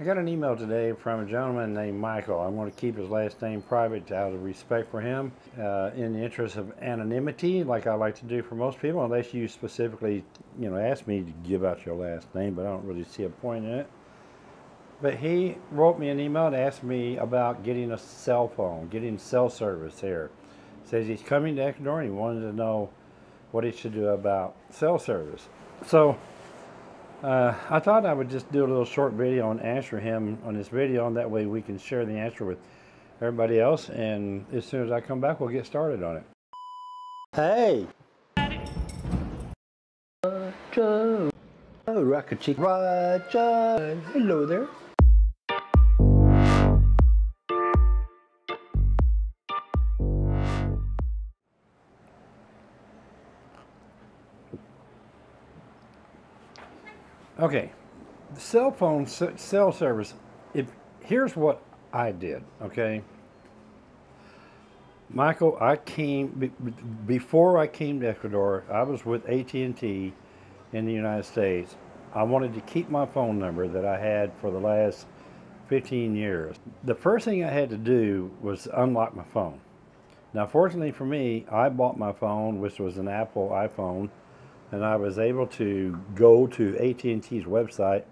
I got an email today from a gentleman named Michael. I'm going to keep his last name private out of respect for him, uh, in the interest of anonymity, like I like to do for most people, unless you specifically, you know, ask me to give out your last name, but I don't really see a point in it. But he wrote me an email and asked me about getting a cell phone, getting cell service here. Says he's coming to Ecuador and he wanted to know what he should do about cell service. So uh, I thought I would just do a little short video and answer him on this video, and that way we can share the answer with everybody else. And as soon as I come back, we'll get started on it. Hey! Roger! Oh, Rocket Chick Roger! Hello there. Okay, the cell phone cell service. If here's what I did. Okay, Michael, I came before I came to Ecuador. I was with AT and T in the United States. I wanted to keep my phone number that I had for the last 15 years. The first thing I had to do was unlock my phone. Now, fortunately for me, I bought my phone, which was an Apple iPhone and I was able to go to AT&T's website.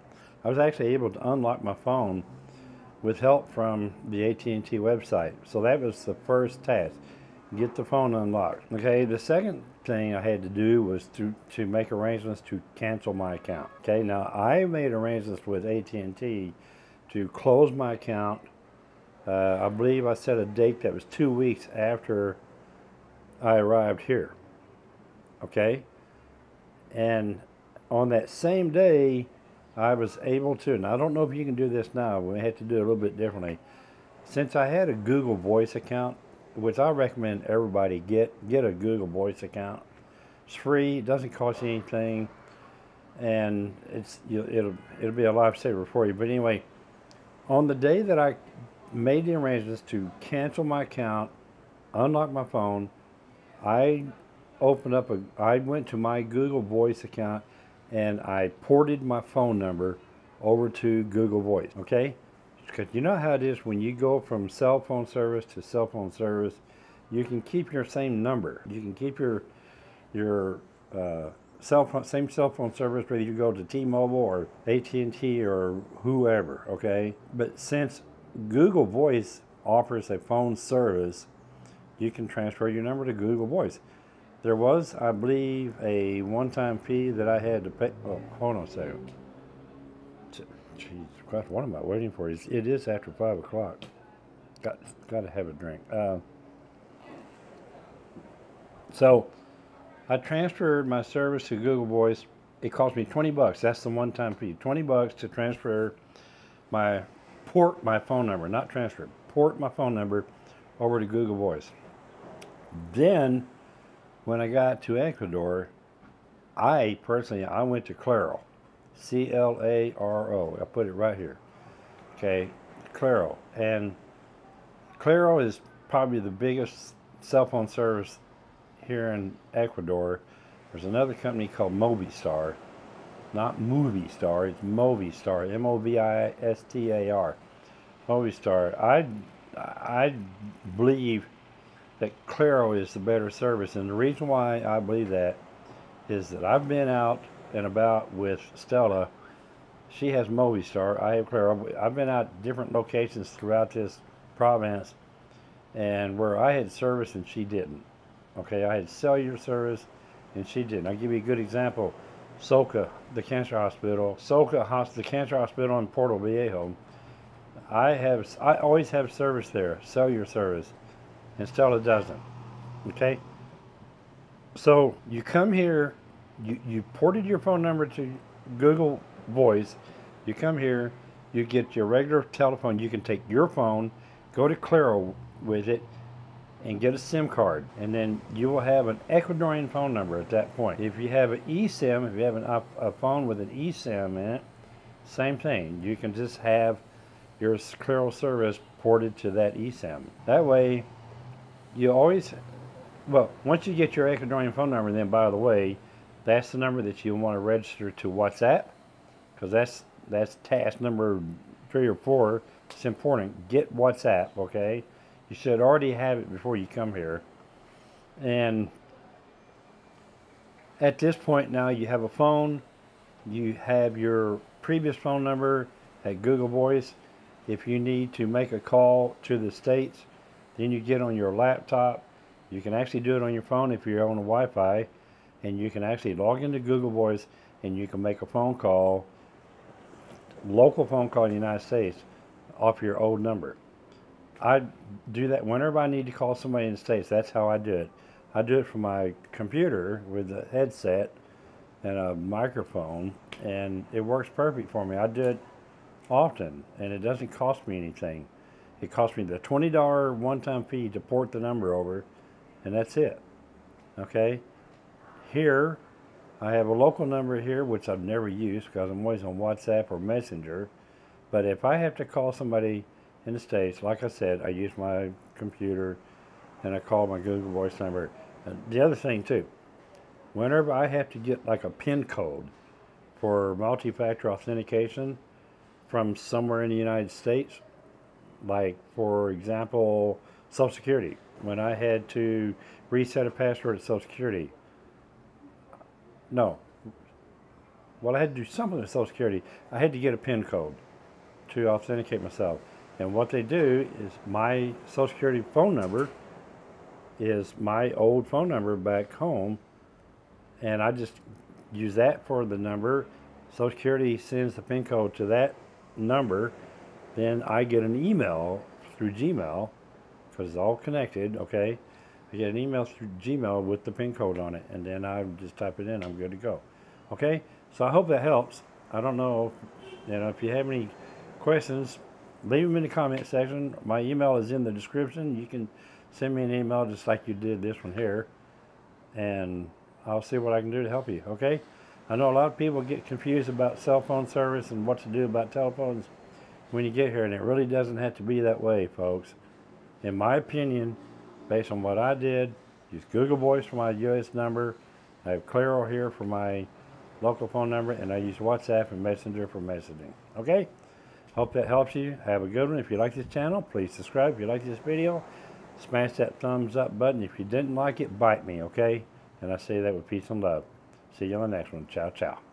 I was actually able to unlock my phone with help from the AT&T website. So that was the first task, get the phone unlocked. Okay, the second thing I had to do was to, to make arrangements to cancel my account. Okay, now I made arrangements with AT&T to close my account. Uh, I believe I set a date that was two weeks after I arrived here. Okay, and on that same day, I was able to, and I don't know if you can do this now, we had to do it a little bit differently. Since I had a Google Voice account, which I recommend everybody get, get a Google Voice account. It's free, it doesn't cost you anything, and it's it'll it'll be a lifesaver for you. But anyway, on the day that I made the arrangements to cancel my account, unlock my phone, I opened up a, I went to my Google Voice account and I ported my phone number over to Google Voice, okay? Because you know how it is when you go from cell phone service to cell phone service, you can keep your same number. You can keep your your uh, cell phone, same cell phone service whether you go to T-Mobile or AT&T or whoever, okay? But since Google Voice offers a phone service, you can transfer your number to Google Voice. There was, I believe, a one-time fee that I had to pay. Oh, hold on a second. Jeez Christ, what am I waiting for? It is after 5 o'clock. Got, got to have a drink. Uh, so, I transferred my service to Google Voice. It cost me 20 bucks. That's the one-time fee. 20 bucks to transfer my port my phone number, not transfer, port my phone number over to Google Voice. Then when I got to Ecuador, I personally, I went to Claro. C-L-A-R-O. I put it right here. Okay, Claro. And Claro is probably the biggest cell phone service here in Ecuador. There's another company called Movistar. Not Movie Star, it's Movistar. M-O-V-I-S-T-A-R. Movistar. I, I believe that Claro is the better service. And the reason why I believe that is that I've been out and about with Stella. She has Movistar. I have Claro. I've been out different locations throughout this province and where I had service and she didn't. Okay, I had cellular service and she didn't. I'll give you a good example. SOLCA, the cancer hospital, SOLCA, the cancer hospital in Portoviejo. I have, I always have service there, cellular service and Stella doesn't. Okay? So you come here, you, you ported your phone number to Google Voice, you come here, you get your regular telephone, you can take your phone, go to Claro with it, and get a SIM card. And then you will have an Ecuadorian phone number at that point. If you have an eSIM, if you have an, a phone with an eSIM in it, same thing. You can just have your Claro service ported to that eSIM. That way, you always, well, once you get your Ecuadorian phone number, then by the way, that's the number that you want to register to WhatsApp, because that's that's task number three or four, it's important. Get WhatsApp, okay? You should already have it before you come here. And at this point now, you have a phone, you have your previous phone number at Google Voice. If you need to make a call to the States, then you get on your laptop. You can actually do it on your phone if you're on a Wi Fi, and you can actually log into Google Voice and you can make a phone call, local phone call in the United States, off your old number. I do that whenever I need to call somebody in the States. That's how I do it. I do it from my computer with a headset and a microphone, and it works perfect for me. I do it often, and it doesn't cost me anything. It costs me the $20 one time fee to port the number over, and that's it. Okay? Here, I have a local number here, which I've never used because I'm always on WhatsApp or Messenger. But if I have to call somebody in the States, like I said, I use my computer and I call my Google Voice number. And the other thing, too, whenever I have to get like a PIN code for multi factor authentication from somewhere in the United States, like for example, Social Security, when I had to reset a password at Social Security, no, well, I had to do something with Social Security. I had to get a PIN code to authenticate myself. And what they do is my Social Security phone number is my old phone number back home, and I just use that for the number. Social Security sends the PIN code to that number, then I get an email through Gmail because it's all connected. Okay, I get an email through Gmail with the PIN code on it, and then I just type it in. I'm good to go. Okay, so I hope that helps. I don't know, you know, if you have any questions, leave them in the comment section. My email is in the description. You can send me an email just like you did this one here, and I'll see what I can do to help you. Okay? I know a lot of people get confused about cell phone service and what to do about telephones when you get here, and it really doesn't have to be that way, folks. In my opinion, based on what I did, use Google Voice for my U.S. number. I have Claro here for my local phone number, and I use WhatsApp and Messenger for messaging. Okay? Hope that helps you. Have a good one. If you like this channel, please subscribe. If you like this video, smash that thumbs up button. If you didn't like it, bite me, okay? And I say that with peace and love. See you on the next one. Ciao, ciao.